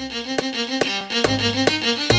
Müzik